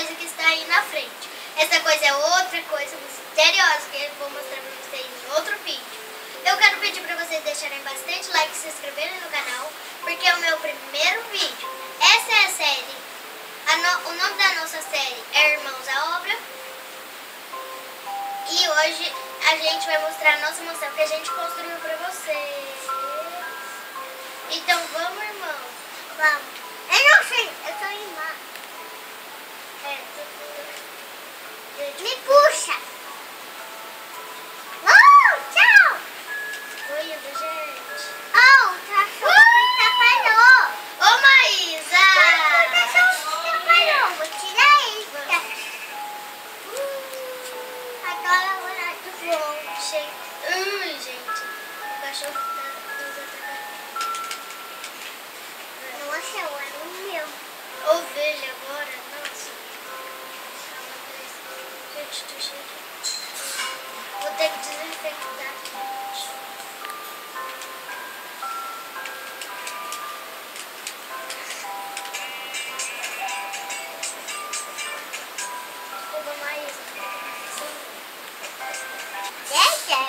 coisa que está aí na frente. Essa coisa é outra coisa misteriosa que eu vou mostrar pra vocês em outro vídeo. Eu quero pedir pra vocês deixarem bastante like e se inscreverem no canal, porque é o meu primeiro vídeo. Essa é a série, a no, o nome da nossa série é Irmãos à Obra. E hoje a gente vai mostrar a nossa mansão que a gente construiu pra vocês. Então vamos, irmão? Vamos. Eu não sei, eu sou irmã. É, Me puxa. Oh, tchau. Indo, gente. Oh, o cachorro me atrapalhou. Ô, Maísa! O cachorro me atrapalhou. Vou tirar ele. Hum, Agora eu vou lá do voo. Ui, gente. O cachorro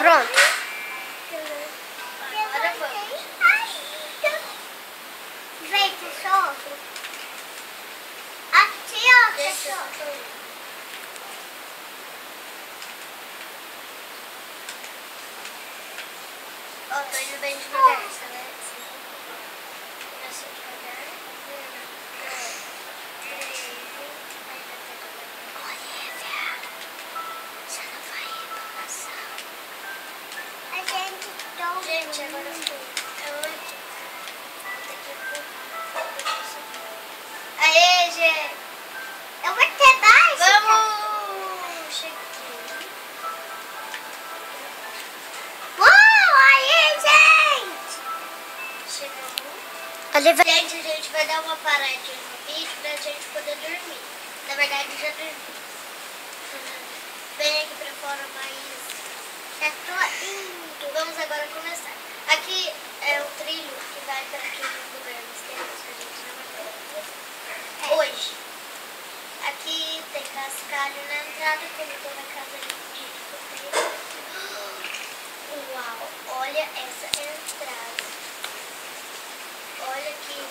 Pronto. Agora vamos. Vem, cachorro. Aqui, ó, tô indo bem devagar, né? Começa devagar. Gente! Eu vou ter baixo. Vamos! Uau, aí, gente. Chegamos. Gente, a gente vai dar uma paradinha no vídeo pra gente poder dormir. Na verdade, já dormi. Vem aqui pra fora, Maísa. Já tô indo. Vamos agora começar. Aqui é o trilho que vai para aquele lugar misterioso que a gente não vai Hoje. Aqui tem cascalho na entrada, como toda casa de escoteiro. Uau, olha essa entrada. Olha aqui.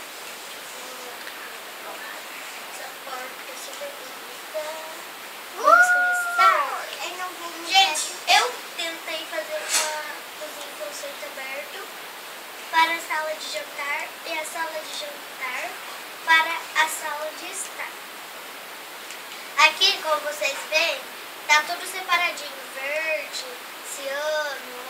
Essa porta super bonita. Vamos começar? Eu não vou me Gente, eu tentei fazer uma cozinha conceito aberto para a sala de jantar e a sala de jantar para a sala de estar. Aqui, como vocês veem, tá tudo separadinho, verde, ciano,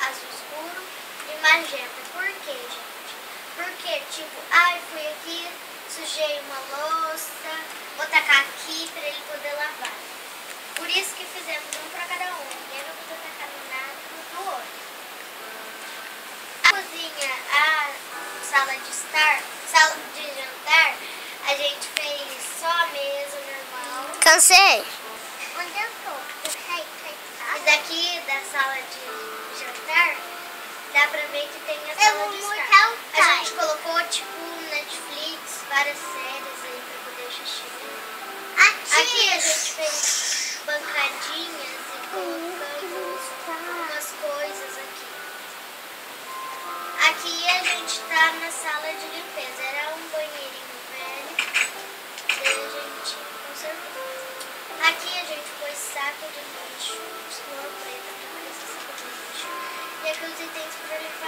azul escuro e magenta. Por quê, gente? Porque, tipo, ai, fui aqui, sujei uma louça, vou tacar aqui para ele poder lavar. Por isso que fizemos um para cada um. Ninguém vai poder tacar nada no outro. A cozinha, a sala de estar, sala de jantar, a gente fez só a mesa normal. Cansei. Onde eu tô? Eu saí, saí. E daqui da sala de jantar, dá pra ver que tem a Eu sala de estar. A gente colocou tipo Netflix, várias séries aí pra poder assistir. Aqui a gente fez bancadinhas e colocamos umas coisas aqui. Aqui a gente tá na sala de limpeza. E aqui os itens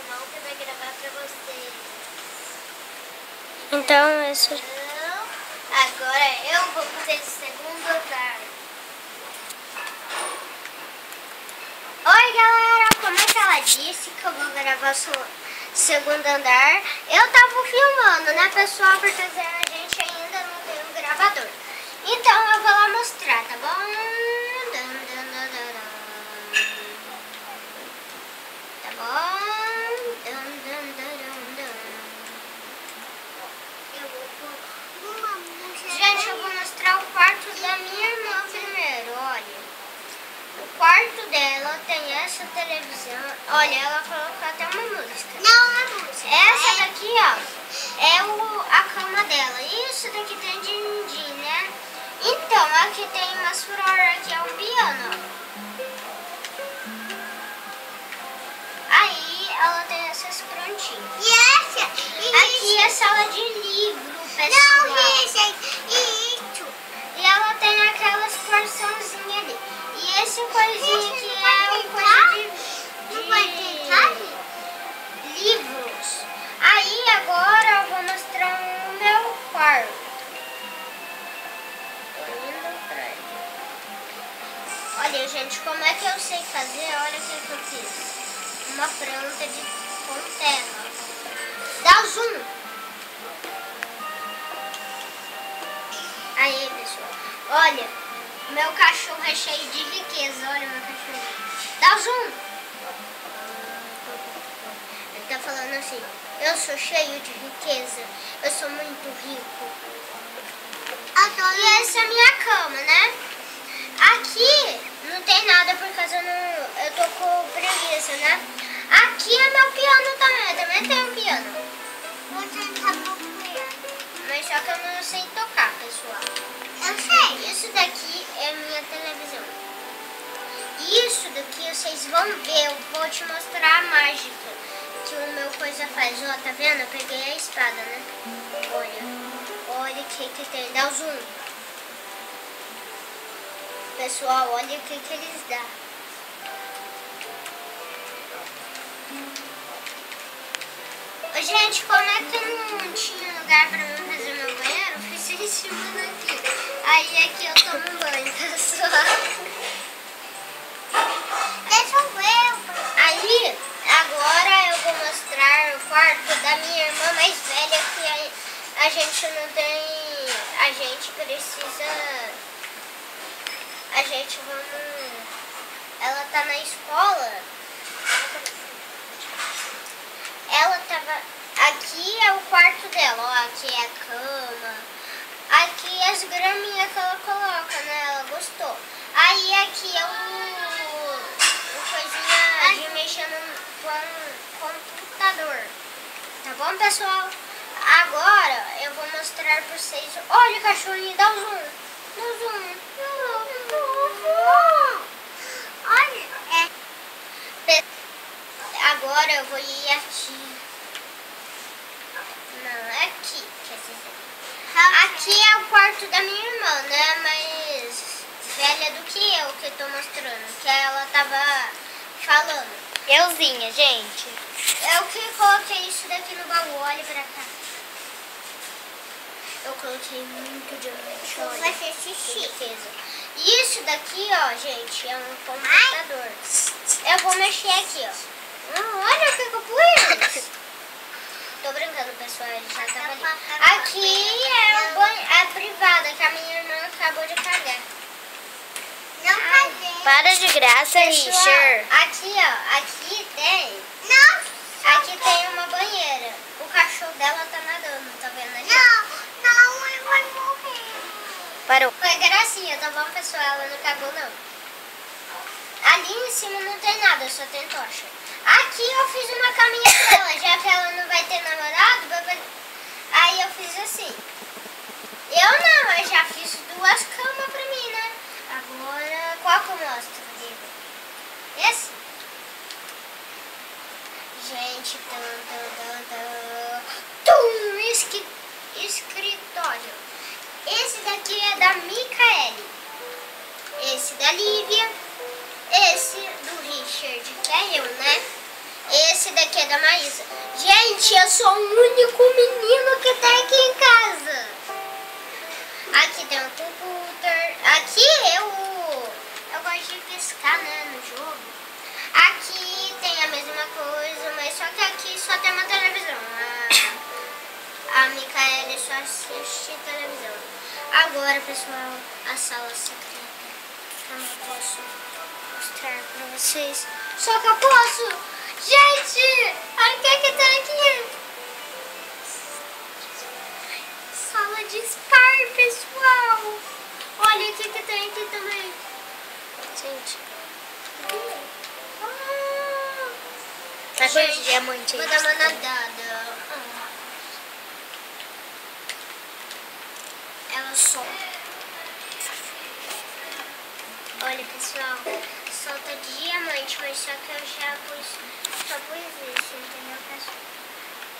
irmão que vai gravar pra vocês. Então, é esse... isso. Então, agora eu vou fazer o segundo andar. Oi, galera! Como é que ela disse que eu vou gravar o segundo andar? Eu tava filmando, né, pessoal? Porque a gente ainda não tem um gravador. Quarto dela tem essa televisão. Olha, ela colocou até uma música. Não, é música. Essa daqui, ó, é o, a cama dela. Isso daqui tem din-din, né? Então, aqui tem umas flores, aqui é um piano. Aí, ela tem essas prontinhas. E essa? E Aqui é sala de livro, pessoal. Não, Olha o que, que eu fiz. Uma planta de fontana. Dá zoom. Aí, pessoal. Olha, meu cachorro é cheio de riqueza. Olha meu cachorro. Dá zoom. Ele tá falando assim, eu sou cheio de riqueza, eu sou muito rico. E essa é a minha cama, né? Aqui não tem nada por causa eu não, eu tô com preguiça, né? Aqui é meu piano também, eu também tenho um piano. Você tá procurando. Mas só que eu não sei tocar, pessoal. Eu sei. Isso daqui é minha televisão. Isso daqui vocês vão ver, eu vou te mostrar a mágica que o meu coisa faz. Ó, tá vendo? Eu peguei a espada, né? Olha, olha o que que tem. Dá o zoom. Pessoal, olha o que que eles dão. Gente, como é que eu não tinha lugar pra mim fazer meu banheiro? Eu fiz em cima daqui. Aí aqui eu tomo banho, pessoal. Deixa eu ver. Aí, agora eu vou mostrar o quarto da minha irmã mais velha que a, a gente não tem. A gente precisa. A gente vamos. Ela tá na escola. Ela tava. Aqui é o quarto dela, ó. Aqui é a cama. Aqui as graminhas que ela coloca, né? Ela gostou. Aí aqui é o. o coisinha de mexer no com- computador. Tá bom, pessoal? Agora eu vou mostrar pra vocês. Olha o cachorrinho, dá o zoom. Dá o zoom. Olha, é. Agora eu vou ir aqui. Não, é aqui. Quer dizer. Aqui é o quarto da minha irmã, né? Mas velha do que eu que eu tô mostrando. Que ela tava falando. Euzinha, gente. Eu que coloquei isso daqui no baú. Olha pra cá. Eu coloquei muito diamante. Olha. Vai ser xixi. Isso daqui, ó, gente, é um computador. Eu vou mexer aqui, ó. Ah, olha o que pus. Tô brincando, pessoal, já tava ali. Aqui é o banho, a privada que a minha irmã acabou de cagar. Não fazer. Para de graça, Pessoal, Richard. aqui, ó, aqui tem, Não. aqui tem uma banheira. O cachorro dela tá nadando, tá vendo ali? Não, não, ele vai morrer. Parou. Foi gracinha, tá bom, pessoal? Ela não cagou, não. Ali em cima não tem nada, só tem tocha. Aqui eu fiz uma caminha pra ela, já que ela não vai ter namorado, aí eu fiz assim. Eu não, eu já fiz duas camas pra mim, né? Agora, qual que eu mostro, Diego? Esse? Gente, tan, tan. Tum, esqui- escritório. Esse daqui é da Micaele. Esse da Lívia. Esse do Que é eu, né? Esse daqui é da Maísa. Gente, eu sou o único menino que tá aqui em casa. Aqui tem um computer. Aqui eu, eu gosto de pescar, né, no jogo. Aqui tem a mesma coisa, mas só que aqui só tem uma televisão. A, a Micaela só assiste televisão. Agora, pessoal, a sala secreta. Eu não posso mostrar pra vocês. Só que eu posso! Gente! Olha o que, que tem aqui! Sala de Spar, pessoal! Olha o que, que tem aqui também. Gente, Ah, tá Gente, de diamante Vou aí. dar uma nadada. Ela só. Olha, pessoal. Solta diamante, mas só que eu já pus. Só pus isso, entendeu?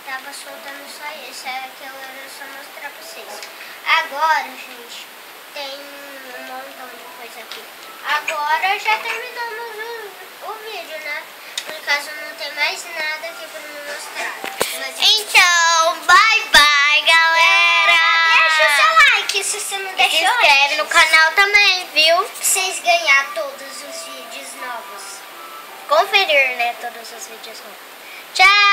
Tava soltando só esse. É que eu era só mostrar pra vocês. Agora, gente, tem um montão de coisa aqui. Agora já terminamos o, o vídeo, né? Por caso não tem mais nada aqui pra me mostrar. Mas Então, bye bye, galera. Deixa o seu like se você não E se deixou. inscreve no canal também, viu? Pra vocês ganhar todos os vídeos confederate na ito doon sa videos mo. Ciao!